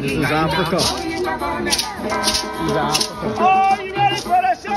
This is Africa. This is Africa. Oh, you ready for the show?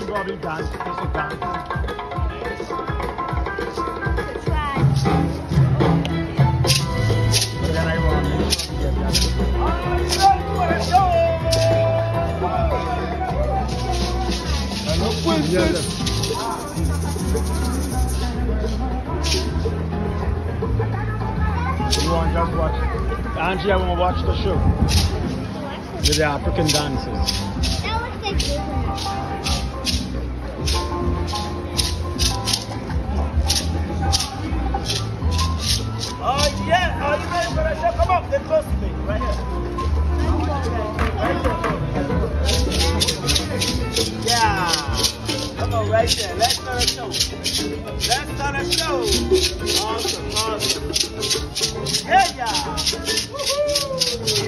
You Bobby dance. This is dance. Want just watch? Angie, I want to watch the show. With the African dances. That looks like Oh yeah, are you ready for the show? Come on, get close to me, right here. Right there. Let's start the show. Let's start the show. Awesome, awesome. Yeah, yeah.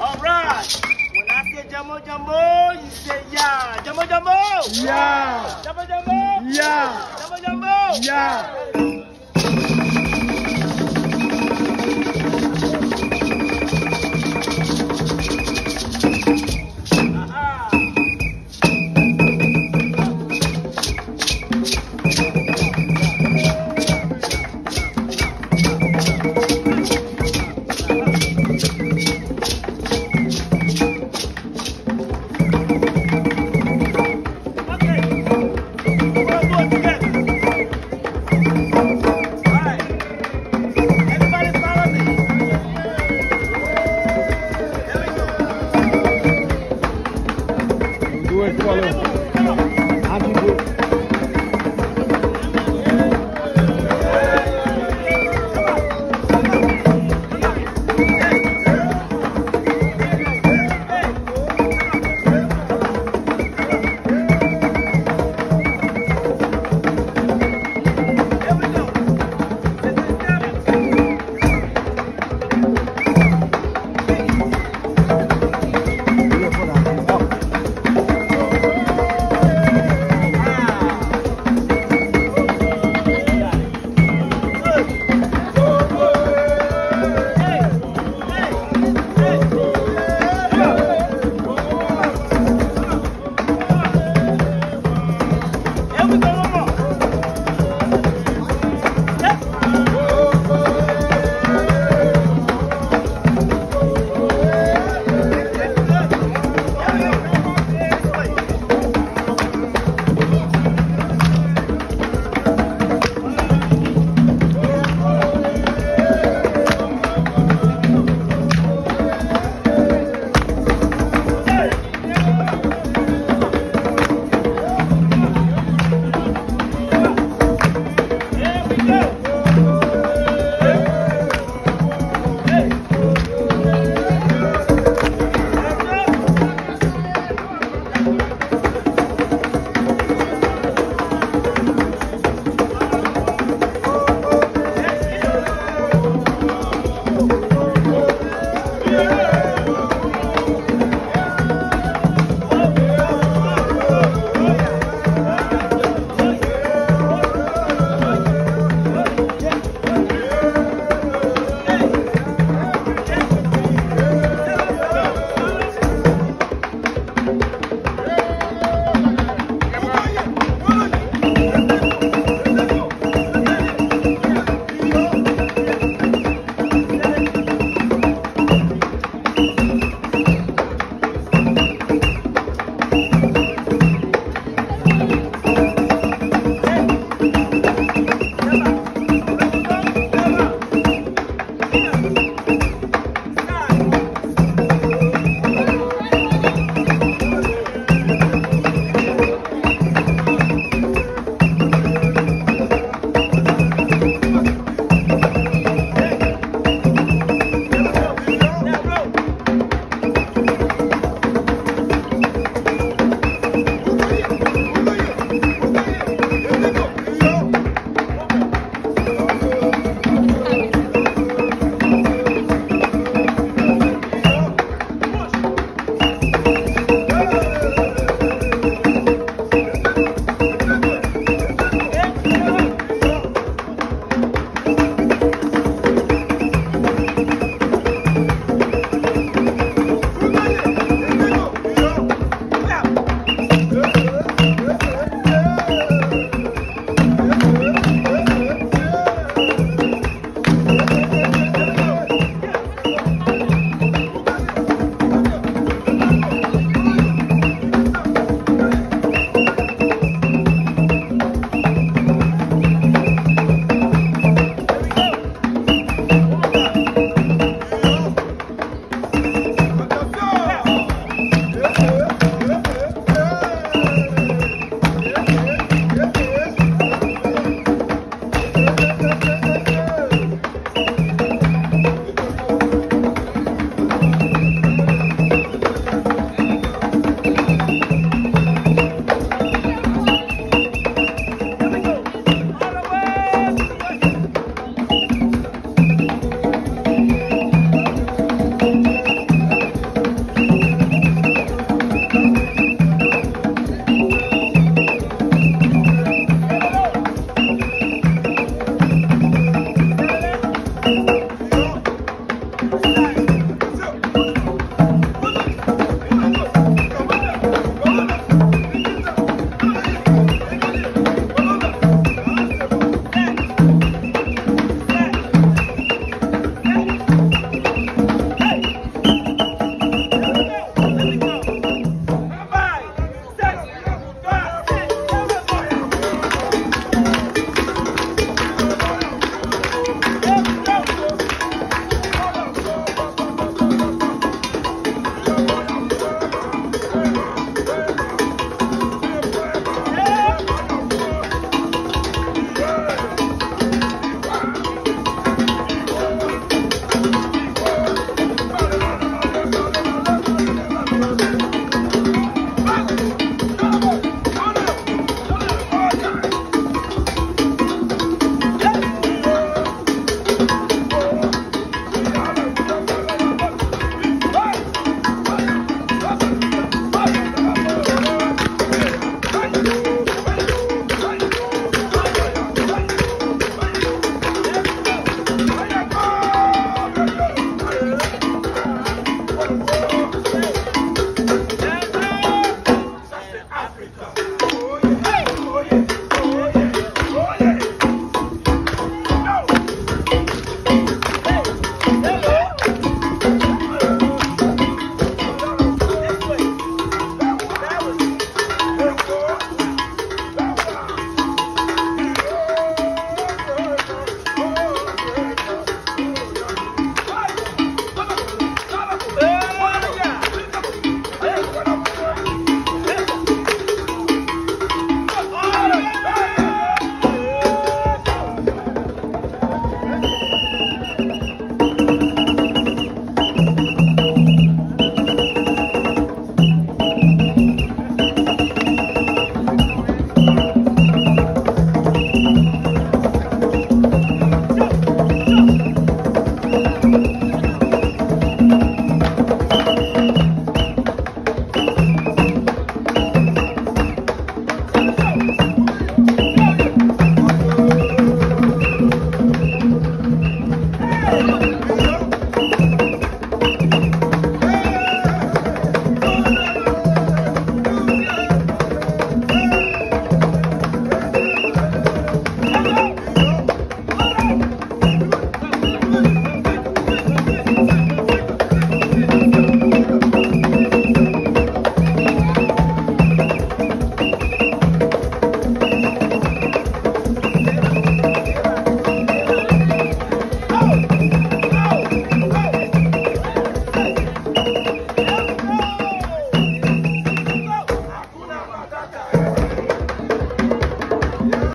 All right. When I say jambo jambo, you say yeah. Jambo jambo. Yeah. Jambo jambo. Yeah. Jambo jambo. Yeah.